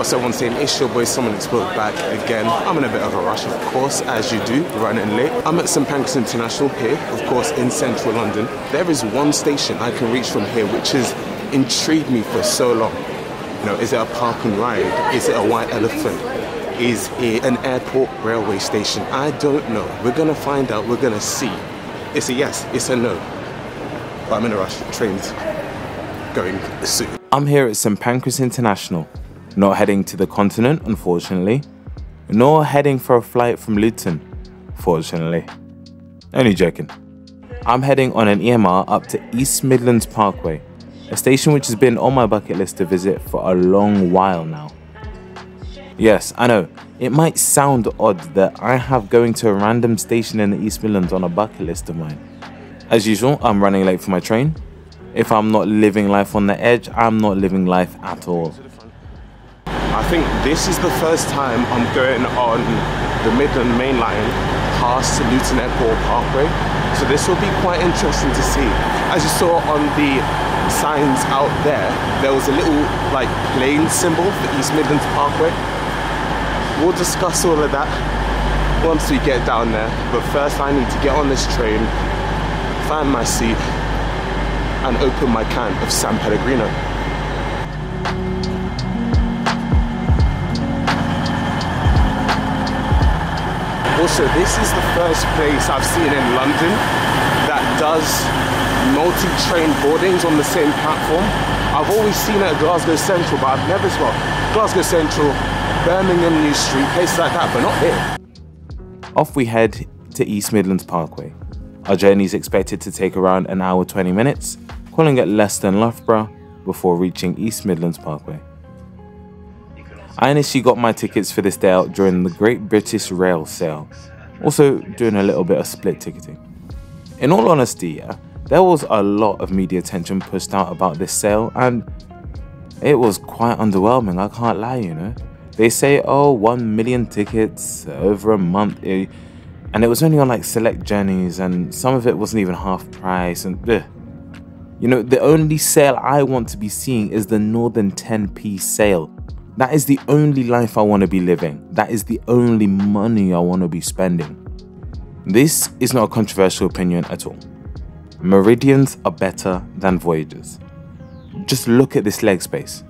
What's everyone saying? It's your boy Someone Explores back again. I'm in a bit of a rush, of course, as you do, running late. I'm at St Pancras International here, of course, in central London. There is one station I can reach from here which has intrigued me for so long. You know, is it a park and ride? Is it a white elephant? Is it an airport railway station? I don't know. We're gonna find out, we're gonna see. It's a yes, it's a no. But I'm in a rush. Trains going soon. I'm here at St Pancras International, not heading to the continent, unfortunately, nor heading for a flight from Luton, fortunately. Only joking. I'm heading on an EMR up to East Midlands Parkway, a station which has been on my bucket list to visit for a long while now. Yes, I know, it might sound odd that I have going to a random station in the East Midlands on a bucket list of mine. As usual, I'm running late for my train. If I'm not living life on the edge, I'm not living life at all. I think this is the first time I'm going on the Midland Main Line past Luton Airport Parkway. So this will be quite interesting to see. As you saw on the signs out there, there was a little like plane symbol for East Midlands Parkway. We'll discuss all of that once we get down there. But first I need to get on this train find my seat and open my can of San Pellegrino. Also, this is the first place I've seen in London that does multi-train boardings on the same platform. I've always seen it at Glasgow Central, but I've never, well, Glasgow Central, Birmingham New Street, places like that, but not here. Off we head to East Midlands Parkway. Our journey is expected to take around an hour 20 minutes, calling at Leicester than Loughborough before reaching East Midlands Parkway. I initially got my tickets for this day out during the Great British Rail sale, also doing a little bit of split ticketing. In all honesty, yeah, there was a lot of media attention pushed out about this sale and it was quite underwhelming, I can't lie, you know. They say, oh, 1 million tickets over a month, eh, and it was only on like select journeys, and some of it wasn't even half price, and ugh. You know, the only sale I want to be seeing is the Northern 10p sale. That is the only life I want to be living. That is the only money I want to be spending. This is not a controversial opinion at all. Meridians are better than Voyagers. Just look at this leg space.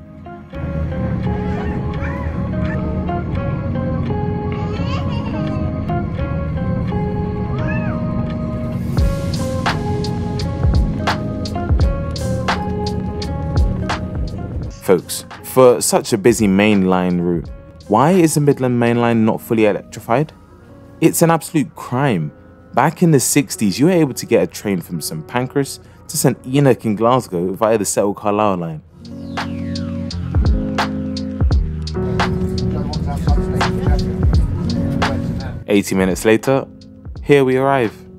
Folks, for such a busy mainline route, why is the Midland Main Line not fully electrified? It's an absolute crime. Back in the 60s, you were able to get a train from St Pancras to St Enoch in Glasgow via the Settle Carlisle line. Eighty minutes later, here we arrive.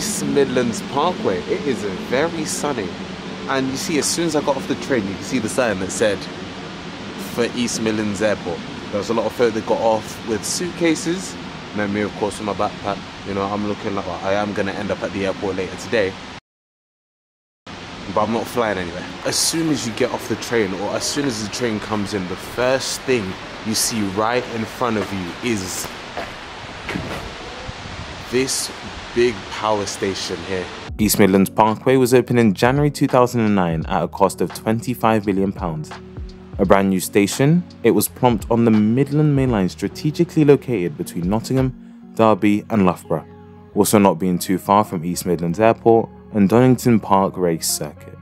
East Midlands Parkway. It is very sunny. And you see, as soon as I got off the train, you can see the sign that said for East Midlands Airport. There was a lot of folk that got off with suitcases. And then me, of course, with my backpack. You know, I'm looking like well, I am going to end up at the airport later today. But I'm not flying anywhere. As soon as you get off the train, or as soon as the train comes in, the first thing you see right in front of you is this big power station here. East Midlands Parkway was opened in January 2009 at a cost of £25 million. A brand new station, it was plonked on the Midland Main Line strategically located between Nottingham, Derby and Loughborough, also not being too far from East Midlands Airport and Donington Park Race Circuit.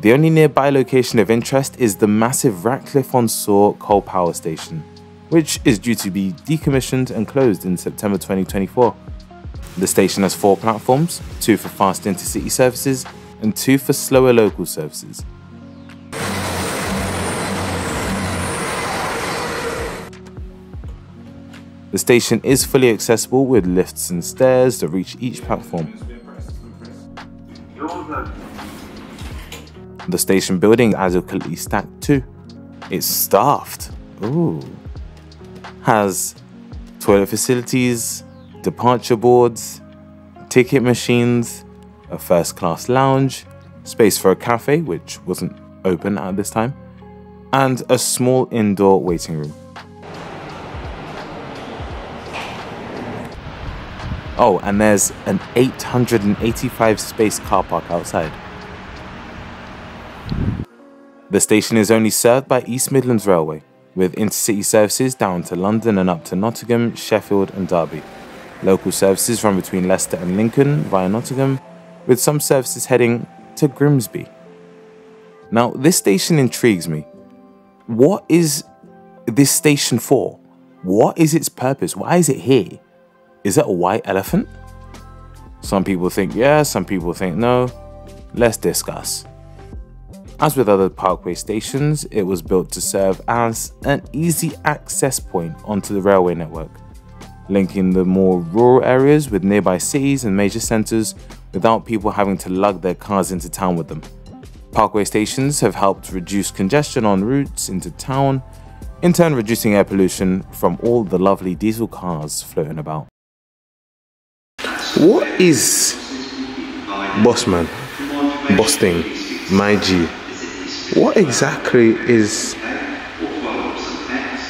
The only nearby location of interest is the massive Ratcliffe on Soar coal power station, which is due to be decommissioned and closed in September 2024. The station has four platforms, two for fast intercity services and two for slower local services. The station is fully accessible with lifts and stairs to reach each platform. The station building is adequately stacked too. It's staffed. Ooh. Has toilet facilities, departure boards, ticket machines, a first class lounge, space for a cafe, which wasn't open at this time, and a small indoor waiting room. Oh, and there's an 885 space car park outside. The station is only served by East Midlands Railway, with intercity services down to London and up to Nottingham, Sheffield, and Derby. Local services run between Leicester and Lincoln via Nottingham, with some services heading to Grimsby. Now, this station intrigues me. What is this station for? What is its purpose? Why is it here? Is it a white elephant? Some people think yes, some people think no. Let's discuss. As with other Parkway stations, it was built to serve as an easy access point onto the railway network, linking the more rural areas with nearby cities and major centres without people having to lug their cars into town with them. Parkway stations have helped reduce congestion on routes into town, in turn reducing air pollution from all the lovely diesel cars floating about. What is Bossman? Bosting? My G? What exactly is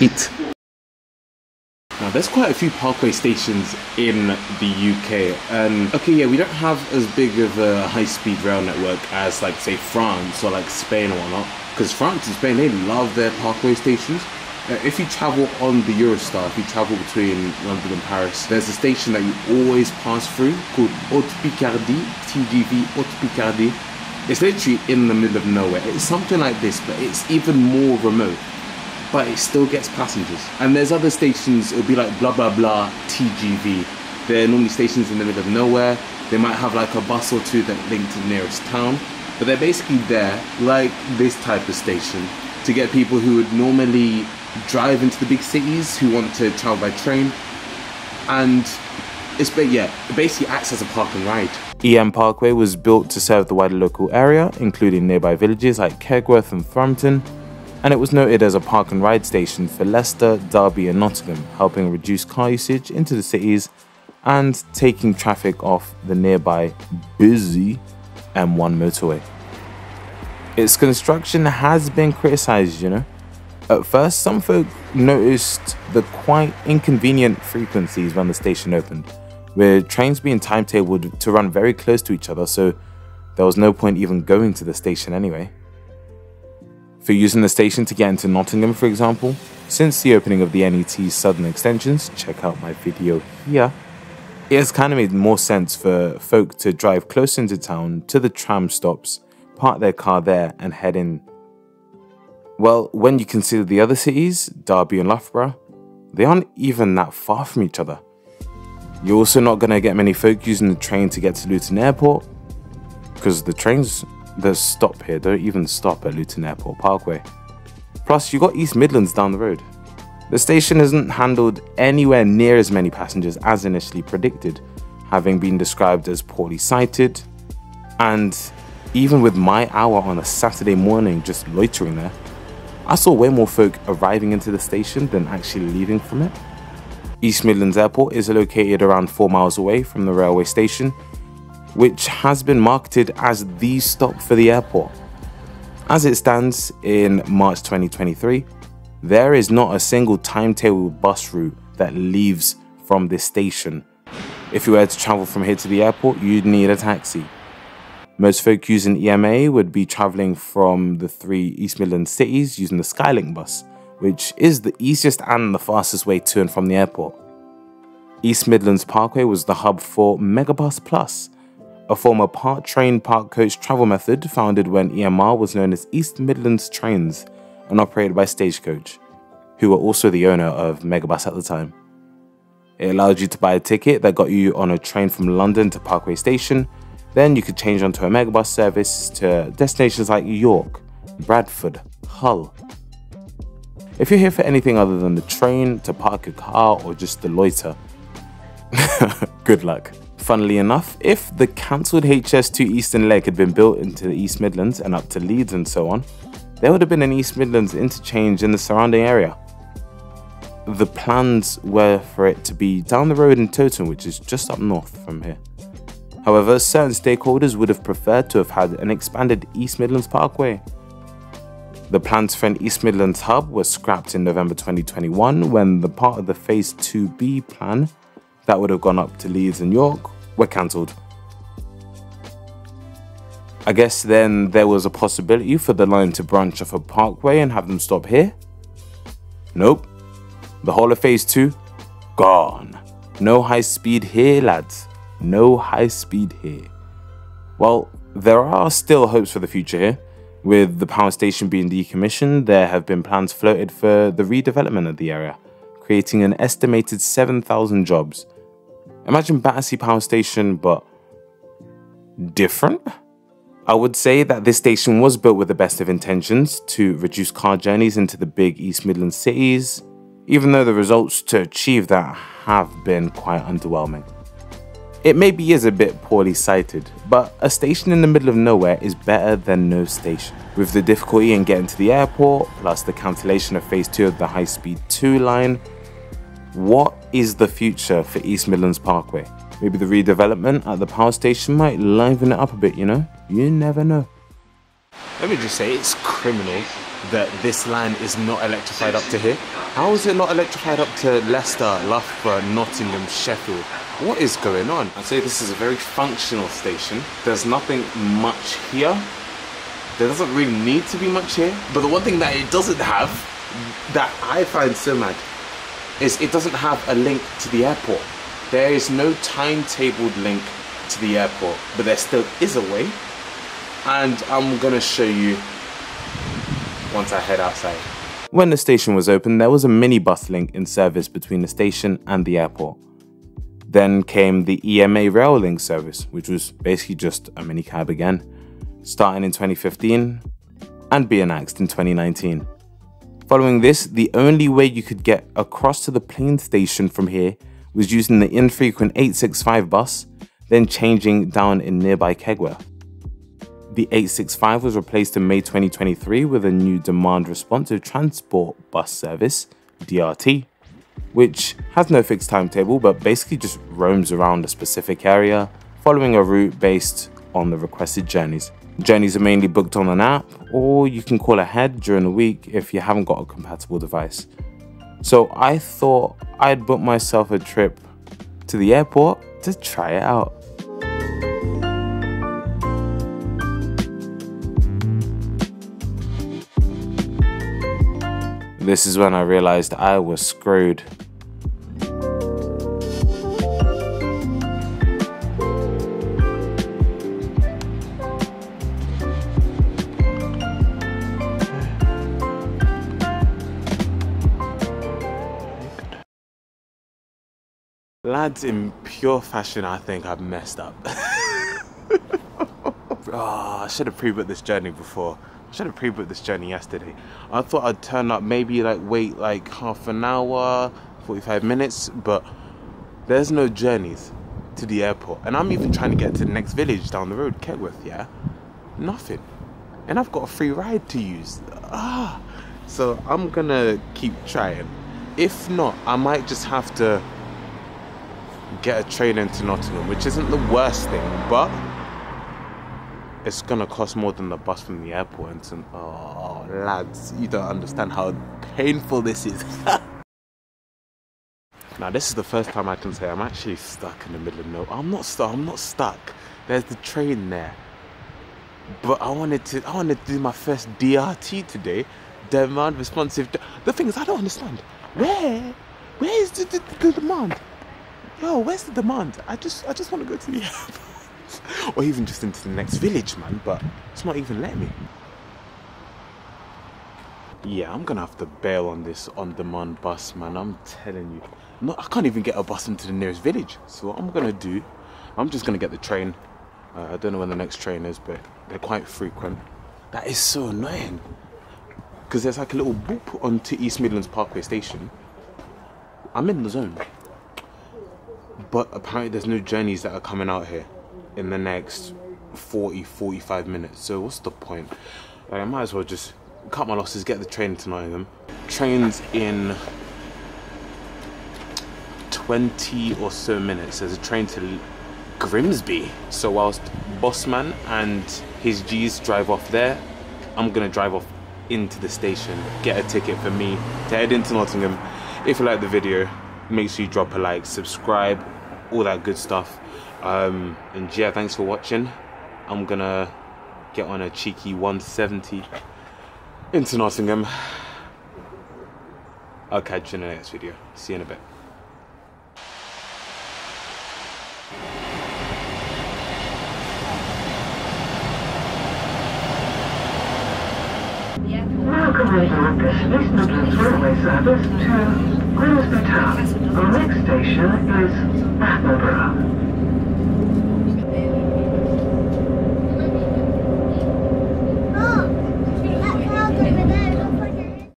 it? There's quite a few Parkway stations in the UK, and okay, yeah, we don't have as big of a high-speed rail network as, like, say, France or like Spain or whatnot. Because France and Spain, they love their Parkway stations. Uh, if you travel on the Eurostar, if you travel between London and Paris, there's a station that you always pass through called Haute Picardie, TGV Haute Picardie it's literally in the middle of nowhere. It's something like this, but it's even more remote. But it still gets passengers. And there's other stations, it'll be like blah blah blah TGV. They're normally stations in the middle of nowhere. They might have like a bus or two that link to the nearest town. But they're basically there, like this type of station, to get people who would normally drive into the big cities who want to travel by train. And it's yeah, it basically acts as a park and ride. EM Parkway was built to serve the wider local area, including nearby villages like Kegworth and Thrumpton, and it was noted as a park and ride station for Leicester, Derby, and Nottingham, helping reduce car usage into the cities and taking traffic off the nearby busy M1 motorway. Its construction has been criticised, you know. At first, some folk noticed the quite inconvenient frequencies when the station opened with trains being timetabled to run very close to each other, so there was no point even going to the station anyway. For using the station to get into Nottingham, for example, since the opening of the NET's southern extensions, check out my video here, it has kind of made more sense for folk to drive close into town to the tram stops, park their car there, and head in. Well, when you consider the other cities, Derby and Loughborough, they aren't even that far from each other. You're also not going to get many folk using the train to get to Luton Airport because the trains that stop here don't even stop at Luton Airport Parkway. Plus, you got East Midlands down the road. The station isn't handled anywhere near as many passengers as initially predicted, having been described as poorly sited. And even with my hour on a Saturday morning just loitering there, I saw way more folk arriving into the station than actually leaving from it. East Midlands Airport is located around 4 miles away from the railway station, which has been marketed as the stop for the airport. As it stands in March 2023, there is not a single timetable bus route that leaves from this station. If you were to travel from here to the airport, you'd need a taxi. Most folk using EMA would be travelling from the three East Midlands cities using the Skylink bus, which is the easiest and the fastest way to and from the airport. East Midlands Parkway was the hub for Megabus Plus, a former part train part coach travel method founded when EMR was known as East Midlands Trains and operated by Stagecoach, who were also the owner of Megabus at the time. It allowed you to buy a ticket that got you on a train from London to Parkway Station, then you could change onto a Megabus service to destinations like York, Bradford, Hull, If you're here for anything other than the train, to park your car, or just to loiter, good luck. Funnily enough, if the cancelled HS2 Eastern leg had been built into the East Midlands and up to Leeds and so on, there would have been an East Midlands interchange in the surrounding area. The plans were for it to be down the road in Toton, which is just up north from here. However, certain stakeholders would have preferred to have had an expanded East Midlands Parkway. The plans for an East Midlands hub were scrapped in November 2021 when the part of the Phase 2B plan that would have gone up to Leeds and York were cancelled. I guess then there was a possibility for the line to branch off a parkway and have them stop here? Nope. The whole of Phase 2? Gone. No high speed here, lads no high speed here. Well, there are still hopes for the future here. With the power station being decommissioned, there have been plans floated for the redevelopment of the area, creating an estimated 7,000 jobs. Imagine Battersea Power Station, but different? I would say that this station was built with the best of intentions to reduce car journeys into the big East Midlands cities, even though the results to achieve that have been quite underwhelming. It maybe is a bit poorly sited, but a station in the middle of nowhere is better than no station. With the difficulty in getting to the airport, plus the cancellation of phase 2 of the high speed 2 line, what is the future for East Midlands Parkway? Maybe the redevelopment at the power station might liven it up a bit, you know? You never know. Let me just say, it's criminal that this line is not electrified up to here. How is it not electrified up to Leicester, Loughborough, Nottingham, Sheffield? What is going on? I'd say this is a very functional station. There's nothing much here. There doesn't really need to be much here. But the one thing that it doesn't have, that I find so mad, is it doesn't have a link to the airport. There is no timetabled link to the airport, but there still is a way. And I'm gonna show you once I head outside. When the station was open, there was a minibus link in service between the station and the airport. Then came the EMA Rail Link service, which was basically just a minicab again, starting in 2015 and being axed in 2019. Following this, the only way you could get across to the plane station from here was using the infrequent 865 bus, then changing down in nearby Kegworth. The 865 was replaced in May 2023 with a new demand responsive transport bus service, DRT, which has no fixed timetable but basically just roams around a specific area, following a route based on the requested journeys. Journeys are mainly booked on an app, or you can call ahead during the week if you haven't got a compatible device. So I thought I'd book myself a trip to the airport to try it out. This is when I realized I was screwed. In pure fashion, I think I've messed up. oh, I should have pre-booked this journey before. I should have pre-booked this journey yesterday. I thought I'd turn up, maybe like wait like half an hour, 45 minutes, but there's no journeys to the airport. And I'm even trying to get to the next village down the road, Kegworth, yeah? Nothing. And I've got a free ride to use. Ah. So I'm gonna keep trying. If not, I might just have to get a train into Nottingham, which isn't the worst thing, but it's gonna cost more than the bus from the airport. And oh, lads, you don't understand how painful this is. now, this is the first time I can say I'm actually stuck in the middle of nowhere. I'm not stuck. I'm not stuck. There's the train there, but I wanted to. I wanted to do my first DRT today. Demand responsive. The thing is, I don't understand. Where? Where is the, the, the demand? Yo, where's the demand? I just, I just want to go to the airport. or even just into the next village, man, but it's not even letting me. Yeah, I'm gonna have to bail on this on-demand bus, man. I'm telling you. No, I can't even get a bus into the nearest village. So what I'm gonna do, I'm just gonna get the train. Uh, I don't know when the next train is, but they're quite frequent. That is so annoying. because there's like a little boop onto East Midlands Parkway station. I'm in the zone. But apparently there's no journeys that are coming out here in the next 40, 45 minutes. So what's the point? Like, I might as well just cut my losses, get the train to Nottingham. Trains in 20 or so minutes. There's a train to Grimsby. So whilst Bossman and his G's drive off there, I'm gonna drive off into the station, get a ticket for me to head into Nottingham. If you like the video, make sure you drop a like, subscribe, all that good stuff. Um, and yeah, thanks for watching. I'm gonna get on a cheeky 170 into Nottingham. I'll catch you in the next video. See you in a bit. Welcome aboard this East Midlands Railway service to Wilmington. The next station is Attenborough.